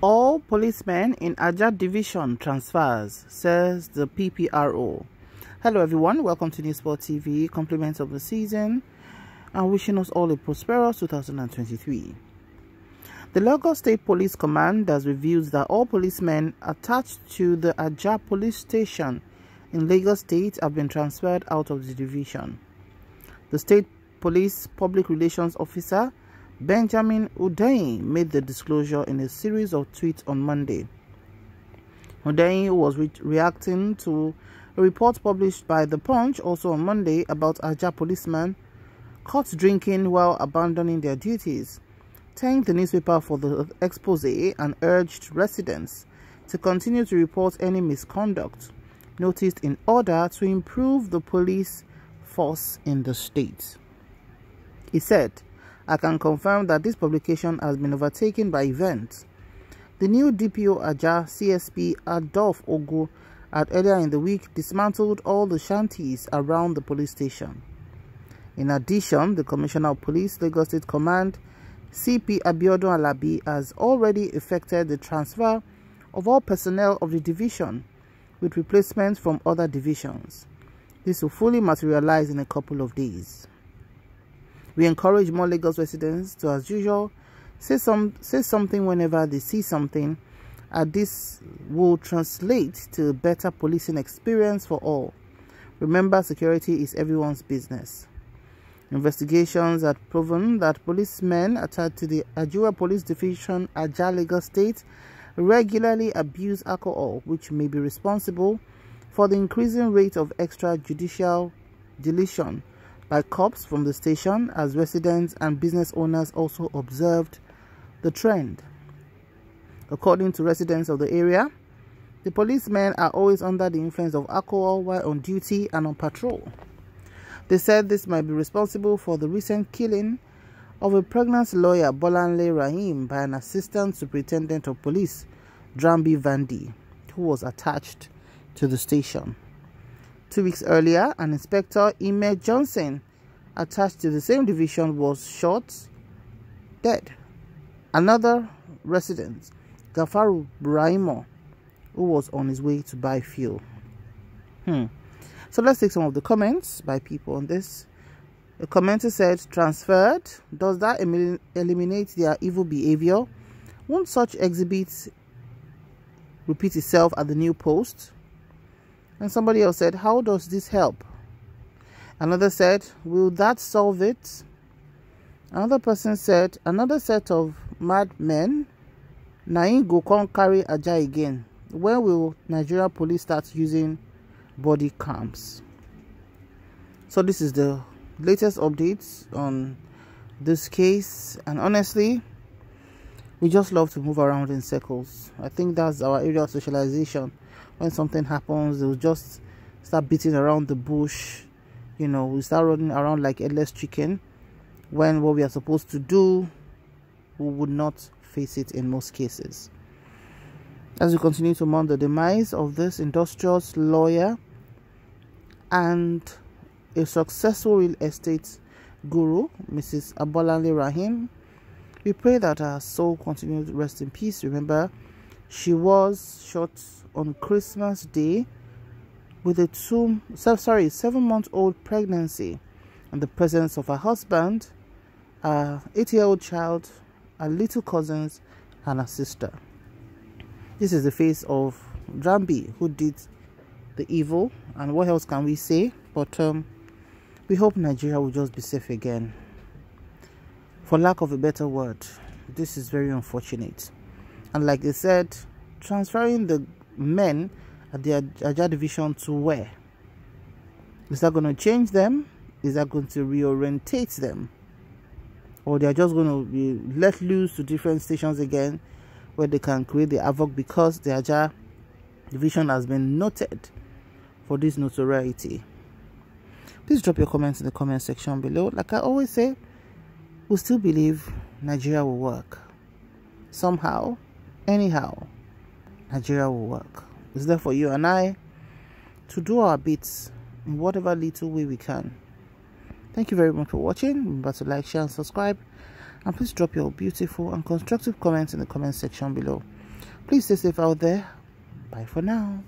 All policemen in Ajah Division transfers, says the PPRO. Hello everyone, welcome to News Spot TV, compliments of the season, and wishing us all a prosperous 2023. The Lagos State Police Command has revealed that all policemen attached to the Ajah Police Station in Lagos State have been transferred out of the division. The State Police Public Relations Officer Benjamin Hundeyin made the disclosure in a series of tweets on Monday. Hundeyin was re reacting to a report published by The Punch also on Monday about Ajah policemen caught drinking while abandoning their duties, thanked the newspaper for the expose and urged residents to continue to report any misconduct noticed in order to improve the police force in the state. He said, I can confirm that this publication has been overtaken by events. The new DPO Ajah CSP Adolf Ogo had earlier in the week dismantled all the shanties around the police station. In addition, the Commissioner of Police Lagos State Command CP Abiodun Alabi has already effected the transfer of all personnel of the division with replacements from other divisions. This will fully materialize in a couple of days. We encourage more Lagos residents to, as usual, say some say something whenever they see something, and this will translate to a better policing experience for all. Remember, security is everyone's business. Investigations have proven that policemen attached to the Ajiwe Police Division, Ajah Lagos State, regularly abuse alcohol, which may be responsible for the increasing rate of extrajudicial deletion by cops from the station as residents and business owners also observed the trend. According to residents of the area, the policemen are always under the influence of alcohol while on duty and on patrol. They said this might be responsible for the recent killing of a pregnant lawyer Bolanle Raheem by an assistant superintendent of police, Drambi Vandi, who was attached to the station. Two weeks earlier, an inspector, Ime Johnson, attached to the same division, was shot dead. Another resident, Gafaru Braimo, who was on his way to buy fuel. Hmm. So let's take some of the comments by people on this. A commenter said, transferred, does that eliminate their evil behavior? Won't such exhibits repeat itself at the new post? And somebody else said, How does this help? Another said, Will that solve it? Another person said, Another set of madmen. Nain go come carry Ajah again. When will Nigeria police start using body cams? So this is the latest updates on this case and honestly we just love to move around in circles. I think that's our area of socialization when something happens, they'll just start beating around the bush. You know, we start running around like a headless chicken when what we are supposed to do, we would not face it in most cases. As we continue to mourn the demise of this industrious lawyer and a successful real estate guru, Mrs. Abolale Raheem, we pray that her soul continues to rest in peace. Remember, she was shot on Christmas Day with a two sorry seven month old pregnancy in the presence of her husband, a eight year old child, her little cousins, and her sister. This is the face of Drambi who did the evil, and what else can we say? But um, we hope Nigeria will just be safe again. For lack of a better word, this is very unfortunate. And like they said, transferring the men at the Ajah division to where? Is that going to change them? Is that going to reorientate them? Or they're just going to be let loose to different stations again where they can create the havoc because the Ajah division has been noted for this notoriety. Please drop your comments in the comment section below. Like I always say, we still believe Nigeria will work. Somehow, anyhow. Nigeria will work. It's there for you and I to do our bits in whatever little way we can. Thank you very much for watching. Remember to like, share, and subscribe. And please drop your beautiful and constructive comments in the comment section below. Please stay safe out there. Bye for now.